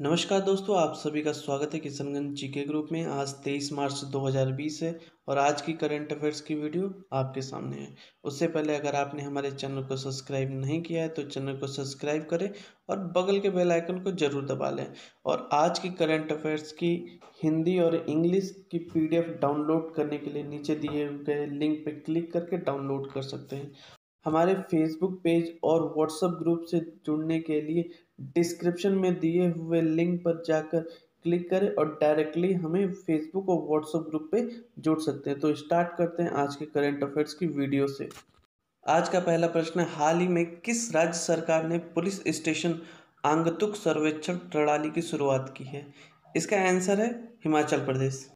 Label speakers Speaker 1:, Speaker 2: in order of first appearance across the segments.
Speaker 1: नमस्कार दोस्तों, आप सभी का स्वागत है किशनगंज जीके ग्रुप में। आज 23 मार्च 2020 है और आज की करंट अफेयर्स की वीडियो आपके सामने है। उससे पहले अगर आपने हमारे चैनल को सब्सक्राइब नहीं किया है तो चैनल को सब्सक्राइब करें और बगल के बेल आइकन को ज़रूर दबा लें। और आज की करंट अफेयर्स की हिंदी और इंग्लिश की पीडीएफ डाउनलोड करने के लिए नीचे दिए गए लिंक पर क्लिक करके डाउनलोड कर सकते हैं। हमारे फेसबुक पेज और व्हाट्सएप ग्रुप से जुड़ने के लिए डिस्क्रिप्शन में दिए हुए लिंक पर जाकर क्लिक करें और डायरेक्टली हमें फेसबुक और व्हाट्सएप ग्रुप पे जुड़ सकते हैं। तो स्टार्ट करते हैं आज के करंट अफेयर्स की वीडियो से। आज का पहला प्रश्न है, हाल ही में किस राज्य सरकार ने पुलिस स्टेशन आंगतुक सर्वेक्षण प्रणाली की शुरुआत की है? इसका आंसर है हिमाचल प्रदेश।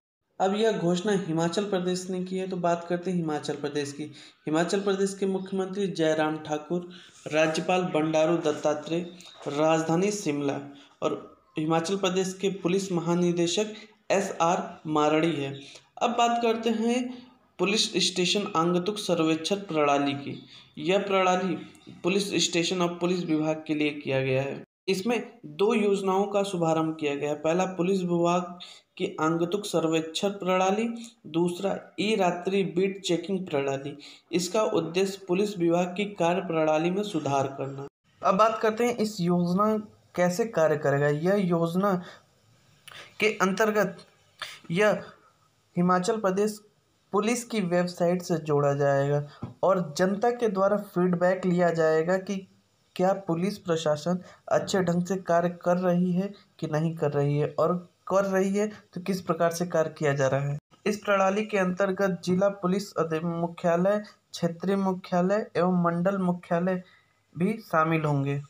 Speaker 1: अब यह घोषणा हिमाचल प्रदेश ने की है तो बात करते हैं हिमाचल प्रदेश की। हिमाचल प्रदेश के मुख्यमंत्री जयराम ठाकुर, राज्यपाल बंडारू दत्तात्रेय, राजधानी शिमला और हिमाचल प्रदेश के पुलिस महानिदेशक एस आर मारड़ी है। अब बात करते हैं पुलिस स्टेशन आंगतुक सर्वेक्षण प्रणाली की। यह प्रणाली पुलिस स्टेशन और पुलिस विभाग के लिए किया गया है। इसमें दो योजनाओं का शुभारंभ किया गया है। पहला, पुलिस विभाग की आंगतुक सर्वेक्षण प्रणाली, दूसरा ई रात्रि बीट चेकिंग प्रणाली। इसका उद्देश्य पुलिस विभाग की कार्य प्रणाली में सुधार करना। अब बात करते हैं इस योजना कैसे कार्य करेगा। यह योजना के अंतर्गत यह हिमाचल प्रदेश पुलिस की वेबसाइट से जोड़ा जाएगा और जनता के द्वारा फीडबैक लिया जाएगा कि क्या पुलिस प्रशासन अच्छे ढंग से कार्य कर रही है कि नहीं कर रही है और कर रही है तो किस प्रकार से कार्य किया जा रहा है? इस प्रणाली के अंतर्गत जिला पुलिस मुख्यालय, क्षेत्रीय मुख्यालय एवं मंडल मुख्यालय भी शामिल होंगे।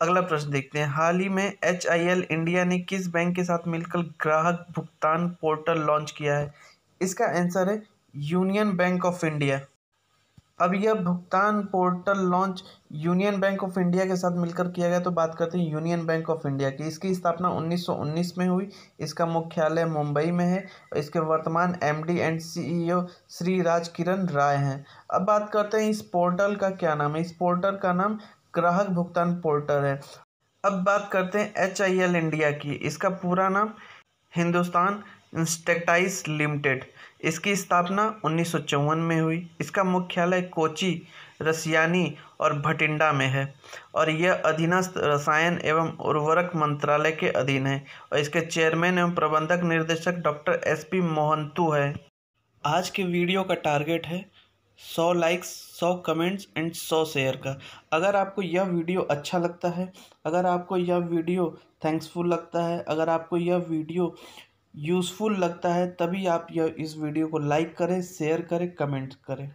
Speaker 1: अगला प्रश्न देखते हैं। हाल ही में एचआईएल इंडिया ने किस बैंक के साथ मिलकर ग्राहक भुगतान पोर्टल लॉन्च किया है? इसका आंसर है यूनियन बैंक ऑफ़ इंडिया। अब यह भुगतान portal launch union bank of India के साथ मिलकर किया गया तो बात करते हैं यूनियन बैंक ऑफ़ इंडिया की। इसकी स्थापना 1919 में हुई। इसका मुख्यालय मुंबई में है। और इसके वर्तमान MD and CEO Shri Raj Kiran Rai हैं। अब बात करते हैं इस पोर्टल का क्या नाम है। इस पोर्टल का नाम ग्राहक भुगतान पोर्टल है। अब बात करते हैं एच आई एल इंडिया की। इसका पूरा नाम हिंदुस्तान इंस्टेक्टाइज लिमिटेड। इसकी स्थापना उन्नीस सौ चौवन में हुई। इसका मुख्यालय कोची रसियानी और भटिंडा में है और यह अधीनस्थ रसायन एवं उर्वरक मंत्रालय के अधीन है और इसके चेयरमैन एवं प्रबंधक निर्देशक डॉक्टर एस पी मोहंतु है। आज के वीडियो का टारगेट है सौ लाइक्स, सौ कमेंट्स एंड सौ शेयर का। अगर आपको यह वीडियो अच्छा लगता है, अगर आपको यह वीडियो थैंक्सफुल लगता है, अगर आपको यह वीडियो यूज़फुल लगता है, तभी आप यह इस वीडियो को लाइक करें, शेयर करें, कमेंट करें।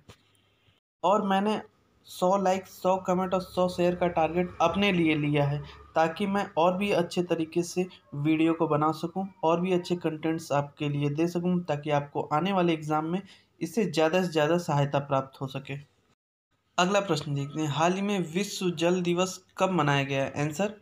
Speaker 1: और मैंने सौ लाइक, सौ कमेंट और सौ शेयर का टारगेट अपने लिए लिया है, ताकि मैं और भी अच्छे तरीके से वीडियो को बना सकूँ और भी अच्छे कंटेंट्स आपके लिए दे सकूँ, ताकि आपको आने वाले एग्ज़ाम में इससे ज़्यादा से ज़्यादा सहायता प्राप्त हो सके। अगला प्रश्न देखते हैं। हाल ही में विश्व जल दिवस कब मनाया गया आंसर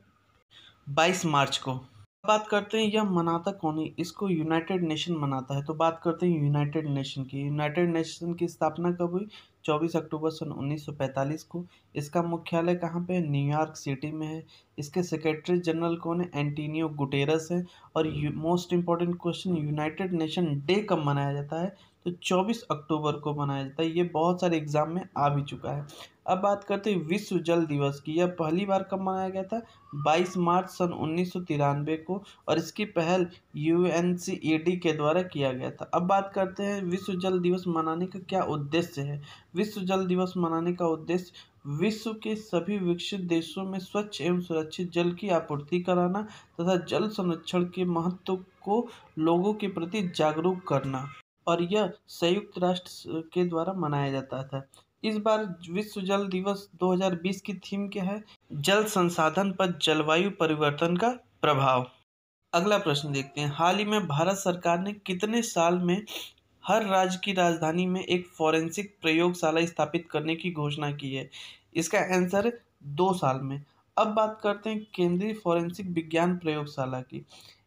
Speaker 1: बाईस मार्च को। बात करते हैं, यह मनाता कौन है? इसको यूनाइटेड नेशन मनाता है। तो बात करते हैं यूनाइटेड नेशन की। यूनाइटेड नेशन की स्थापना कब हुई? 24 अक्टूबर सन 1945 को। इसका मुख्यालय कहाँ पे है? न्यूयॉर्क सिटी में है। इसके सेक्रेटरी जनरल कौन है? एंटीनियो गुटेरस है। और most important question United Nation day कब मनाया जाता है? तो 24 अक्टूबर को मनाया जाता है। ये बहुत सारे एग्ज़ाम में आ भी चुका है। अब बात करते हैं विश्व जल दिवस की। यह पहली बार कब मनाया गया था? 22 मार्च सन उन्नीस सौ तिरानवे को और इसकी पहल यू के द्वारा किया गया था। अब बात करते हैं विश्व जल दिवस मनाने का क्या उद्देश्य है? विश्व जल दिवस मनाने का उद्देश्य विश्व के सभी विकसित देशों में स्वच्छ एवं सुरक्षित जल की आपूर्ति कराना तथा जल संरक्षण के महत्व को लोगों के प्रति जागरूक करना। और यह संयुक्त राष्ट्र के द्वारा मनाया जाता था। इस बार विश्व जल दिवस 2020 की थीम क्या है? जल संसाधन पर जलवायु परिवर्तन का प्रभाव। अगला प्रश्न देखते हैं। हाल ही में भारत सरकार ने कितने साल में हर राज्य की राजधानी में एक फॉरेंसिक प्रयोगशाला स्थापित करने की घोषणा की है? इसका आंसर दो साल में। अब बात करते हैं केंद्रीय फॉरेंसिक विज्ञान प्रयोगशाला की।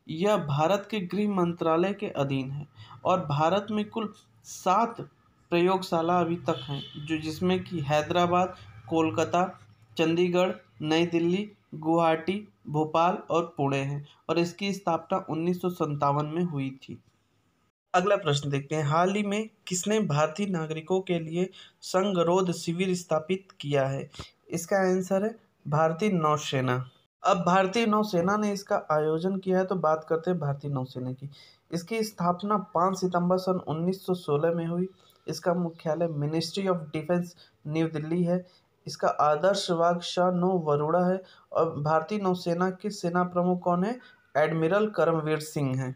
Speaker 1: यह भारत के गृह मंत्रालय के अधीन है और भारत में कुल सात प्रयोगशाला अभी तक हैं, जो जिसमें कि हैदराबाद, कोलकाता, चंडीगढ़, नई दिल्ली, गुवाहाटी, भोपाल और पुणे है और इसकी स्थापना उन्नीस सौ सत्तावन में हुई थी। अगला प्रश्न देखते हैं। हाल ही में किसने भारतीय नागरिकों के लिए संगरोध शिविर स्थापित किया है? इसका आंसर है भारतीय नौसेना। अब भारतीय नौसेना ने इसका आयोजन किया है तो बात करते हैं भारतीय नौसेना की। इसकी स्थापना पाँच सितंबर सन 1916 में हुई। इसका मुख्यालय ministry of defence new Delhi है। इसका आदर्श वाग शाह नो वरुणा है और भारतीय नौसेना के सेना प्रमुख कौन है? एडमिरल करमवीर सिंह हैं।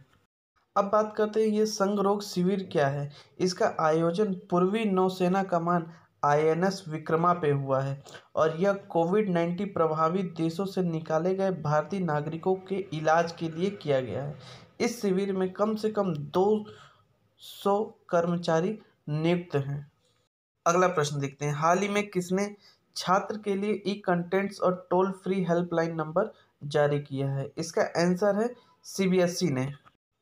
Speaker 1: अब बात करते हैं ये संगरोग शिविर क्या है? इसका आयोजन पूर्वी नौसेना कमान आईएनएस विक्रमा पे हुआ है और यह कोविड नाइन्टीन प्रभावित देशों से निकाले गए भारतीय नागरिकों के इलाज के लिए किया गया है। इस शिविर में कम से कम दो सौ कर्मचारी नियुक्त हैं। अगला प्रश्न देखते हैं। हाल ही में किसने छात्र के लिए ई कंटेंट्स और टोल फ्री हेल्पलाइन नंबर जारी किया है? इसका आंसर है सीबीएसई ने।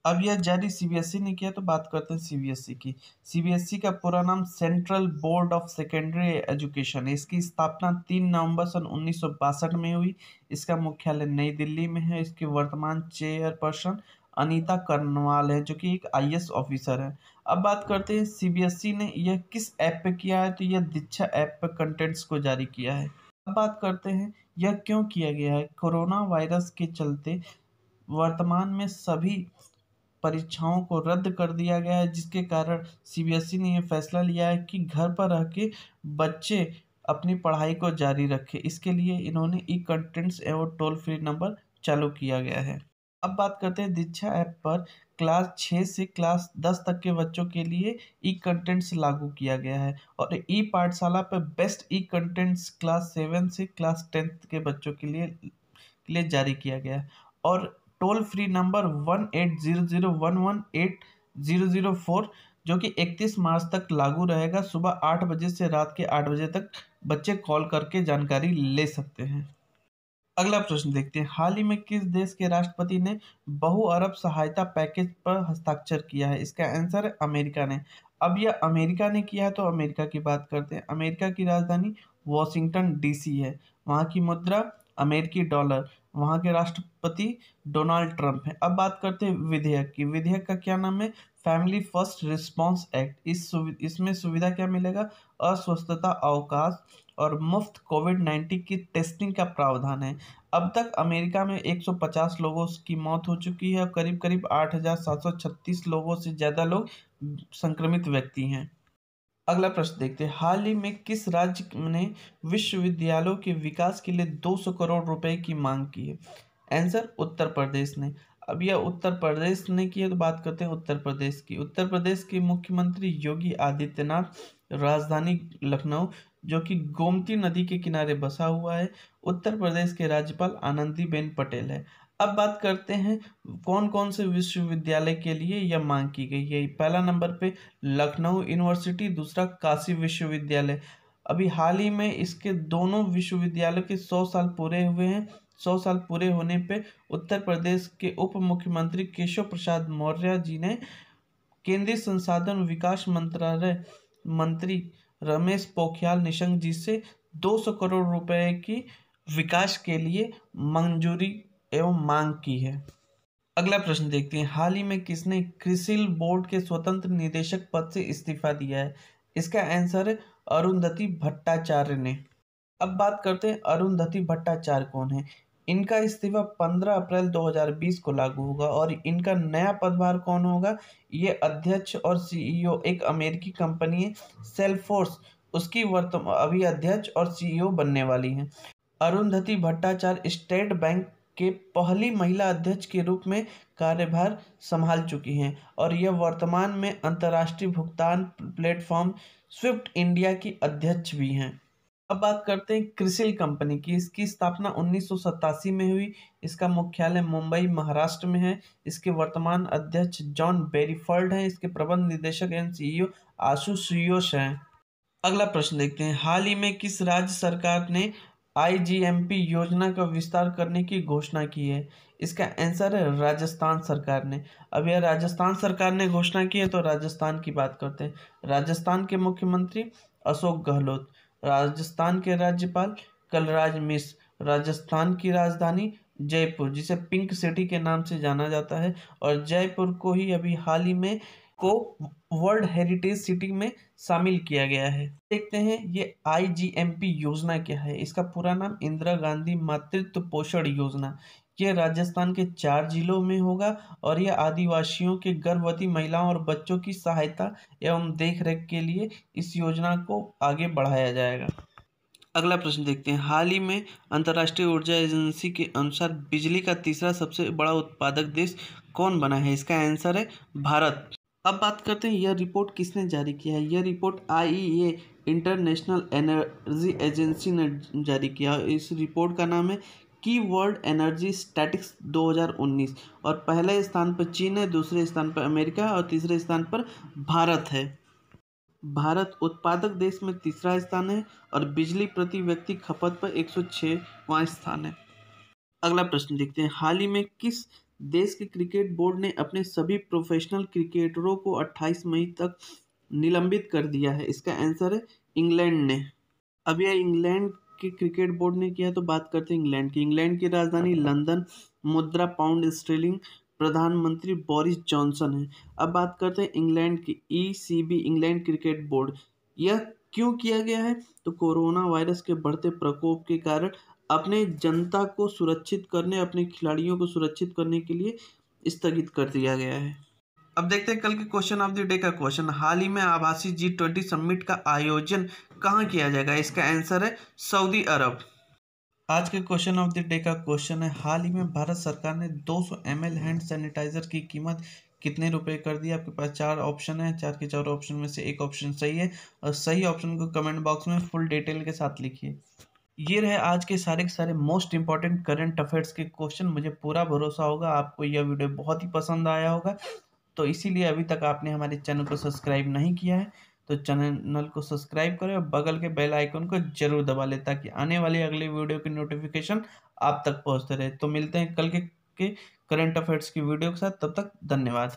Speaker 1: अब यह जारी सीबीएसई ने किया तो बात करते हैं सीबीएसई की। सीबीएसई का पूरा नाम central board of secondary education है। इसकी स्थापना तीन नवंबर सन उन्नीस में हुई। इसका मुख्यालय नई दिल्ली में है। इसके वर्तमान चेयरपर्सन अनीता करनवाल है, जो कि एक आई ऑफिसर है। अब बात करते हैं सीबीएसई ने यह किस ऐप पे किया है? तो यह दीक्षा ऐप पे कंटेंट्स को जारी किया है। अब बात करते हैं, यह क्यों किया गया है? कोरोना वायरस के चलते वर्तमान में सभी परीक्षाओं को रद्द कर दिया गया है, जिसके कारण सीबीएसई ने यह फैसला लिया है कि घर पर रह के बच्चे अपनी पढ़ाई को जारी रखें। इसके लिए इन्होंने ई कंटेंट्स एवं टोल फ्री नंबर चालू किया गया है। अब बात करते हैं दीक्षा ऐप पर। क्लास छः से क्लास दस तक के बच्चों के लिए ई कंटेंट्स लागू किया गया है और ई पाठशाला पर best e contents class seven से क्लास टेंथ के बच्चों के लिए के लिए जारी किया गया है। और toll free number one eight zero zero one one eight zero zero four, जो कि इकतीस मार्च तक लागू रहेगा। सुबह आठ बजे से रात के आठ बजे तक बच्चे कॉल करके जानकारी ले सकते हैं। अगला प्रश्न देखते हैं। हाल ही में किस देश के राष्ट्रपति ने बहु अरब सहायता पैकेज पर हस्ताक्षर किया है? इसका आंसर है अमेरिका ने। अब यह अमेरिका ने किया है तो अमेरिका की बात करते हैं। अमेरिका की राजधानी वॉशिंगटन डीसी है। वहाँ की मुद्रा अमेरिकी डॉलर। वहाँ के राष्ट्रपति डोनाल्ड ट्रंप हैं। अब बात करते हैं विधेयक की। विधेयक का क्या नाम है? Family first response act. इस सुवि इसमें सुविधा क्या मिलेगा? अस्वस्थता अवकाश और मुफ़्त कोविड नाइन्टीन की टेस्टिंग का प्रावधान है। अब तक अमेरिका में 150 लोगों की मौत हो चुकी है और करीब करीब 8,736 लोगों से ज़्यादा लोग संक्रमित व्यक्ति हैं। अगला प्रश्न देखते हैं। हाल ही में किस राज्य ने विश्वविद्यालयों के विकास के लिए 200 करोड़ रुपए की मांग की है? आंसर उत्तर प्रदेश ने। अब यह उत्तर प्रदेश ने की है तो बात करते हैं उत्तर प्रदेश की। उत्तर प्रदेश के मुख्यमंत्री योगी आदित्यनाथ राजधानी लखनऊ, जो कि गोमती नदी के किनारे बसा हुआ है। उत्तर प्रदेश के राज्यपाल आनंदीबेन पटेल है। अब बात करते हैं कौन कौन से विश्वविद्यालय के लिए यह मांग की गई है? पहला नंबर पे लखनऊ यूनिवर्सिटी, दूसरा काशी विश्वविद्यालय। अभी हाल ही में इसके दोनों विश्वविद्यालय के सौ साल पूरे हुए हैं। सौ साल पूरे होने पे उत्तर प्रदेश के उप मुख्यमंत्री केशव प्रसाद मौर्य जी ने केंद्रीय संसाधन विकास मंत्रालय मंत्री रमेश पोखरियाल निशंक जी से 200 करोड़ रुपए की विकास के लिए मंजूरी एवं मांग की है। अगला प्रश्न देखते हैं। हाल ही में किसने कृषि बोर्ड के स्वतंत्र निदेशक पद से इस्तीफा दिया है? इसका आंसर है अरुंधति भट्टाचार्य ने। अब बात करते हैं, अरुंधति भट्टाचार्य कौन है? इनका इस्तीफा 15 अप्रैल 2020 को लागू होगा और इनका नया पदभार कौन होगा? ये अध्यक्ष और सीईओ एक अमेरिकी कंपनी है, सेल्फोर्स। उसकी वर्तमान, अभी अध्यक्ष और सीईओ बनने वाली हैं। अरुंधति भट्टाचार्य स्टेट बैंक के पहली महिला अध्यक्ष के रूप में कार्यभार संभाल चुकी हैं और यह वर्तमान में अंतर्राष्ट्रीय भुगतान प्लेटफॉर्म स्विफ्ट इंडिया की अध्यक्ष भी हैं। अब बात करते हैं क्रिसिल कंपनी की। इसकी स्थापना उन्नीस में हुई। इसका मुख्यालय मुंबई, महाराष्ट्र में है। इसके वर्तमान अध्यक्ष जॉन बेरीफर्ड हैं। इसके प्रबंध निदेशक एवं सीईओ आशु सुयोश हैं। अगला प्रश्न देखते हैं। हाल ही में किस राज्य सरकार ने आईजीएमपी योजना का विस्तार करने की घोषणा की है। इसका आंसर है राजस्थान सरकार ने। अब यह राजस्थान सरकार ने घोषणा की है तो राजस्थान की बात करते हैं। राजस्थान के मुख्यमंत्री अशोक गहलोत, राजस्थान के राज्यपाल कलराज मिश्र, राजस्थान की राजधानी जयपुर, जिसे पिंक सिटी के नाम से जाना जाता है। और जयपुर को ही अभी हाल ही में को वर्ल्ड हेरिटेज सिटी में शामिल किया गया है। देखते हैं, ये आईजीएमपी योजना क्या है? इसका पूरा नाम इंदिरा गांधी मातृत्व पोषण योजना। ये राजस्थान के चार जिलों में होगा और यह आदिवासियों के गर्भवती महिलाओं और बच्चों की सहायता एवं देखरेख के लिए इस योजना को आगे बढ़ाया जाएगा। अगला प्रश्न देखते हैं। हाल ही में अंतर्राष्ट्रीय ऊर्जा एजेंसी के अनुसार बिजली का तीसरा सबसे बड़ा उत्पादक देश कौन बना है? इसका आंसर है भारत। अब बात करते हैं यह रिपोर्ट किसने जारी किया है। यह report IEA international energy agency ने जारी किया है। इस रिपोर्ट का नाम है की वर्ल्ड एनर्जी स्टैटिक्स 2019 और पहले स्थान पर चीन है, दूसरे स्थान पर अमेरिका और तीसरे स्थान पर भारत है। भारत उत्पादक देश में तीसरा स्थान है और बिजली प्रति व्यक्ति खपत पर एक सौ स्थान है। अगला प्रश्न देखते हैं, हाल ही में किस देश के क्रिकेट बोर्ड ने अपने सभी प्रोफेशनल क्रिकेटरों को 28 मई तक निलंबित कर दिया है। इसका आंसर है इंग्लैंड ने। अब यह इंग्लैंड के क्रिकेट बोर्ड ने किया तो बात करते हैं इंग्लैंड की। इंग्लैंड की राजधानी लंदन मुद्रा पाउंड स्ट्रेलिंग प्रधानमंत्री बोरिस जॉनसन है। अब बात करते हैं इंग्लैंड की E C B England cricket board. यह क्यों किया गया है? तो कोरोना वायरस के बढ़ते प्रकोप के कारण अपने जनता को सुरक्षित करने, अपने खिलाड़ियों को सुरक्षित करने के लिए स्थगित कर दिया गया है। अब देखते हैं कल के क्वेश्चन ऑफ़ द डे का क्वेश्चन। हाल ही में आभासी जी ट्वेंटी समिट का आयोजन कहाँ किया जाएगा? इसका आंसर है सऊदी अरब। आज के क्वेश्चन ऑफ़ द डे का क्वेश्चन है, हाल ही में भारत सरकार ने 200 सौ हैंड सैनिटाइजर की कीमत कितने रुपए कर दी? आपके पास चार ऑप्शन है, चार के चार ऑप्शन में से एक ऑप्शन सही है और सही ऑप्शन को कमेंट बॉक्स में फुल डिटेल के साथ लिखिए। ये रहे आज के सारे के सारे मोस्ट इंपॉर्टेंट करंट अफेयर्स के क्वेश्चन मुझे पूरा भरोसा होगा आपको यह वीडियो बहुत ही पसंद आया होगा। तो इसीलिए अभी तक आपने हमारे चैनल को सब्सक्राइब नहीं किया है तो चैनल को सब्सक्राइब करें और बगल के बेल आइकन को ज़रूर दबा लें ताकि आने वाली अगली वीडियो की नोटिफिकेशन आप तक पहुँचते रहे। तो मिलते हैं कल के, के करंट अफेयर्स की वीडियो के साथ। तब तक धन्यवाद।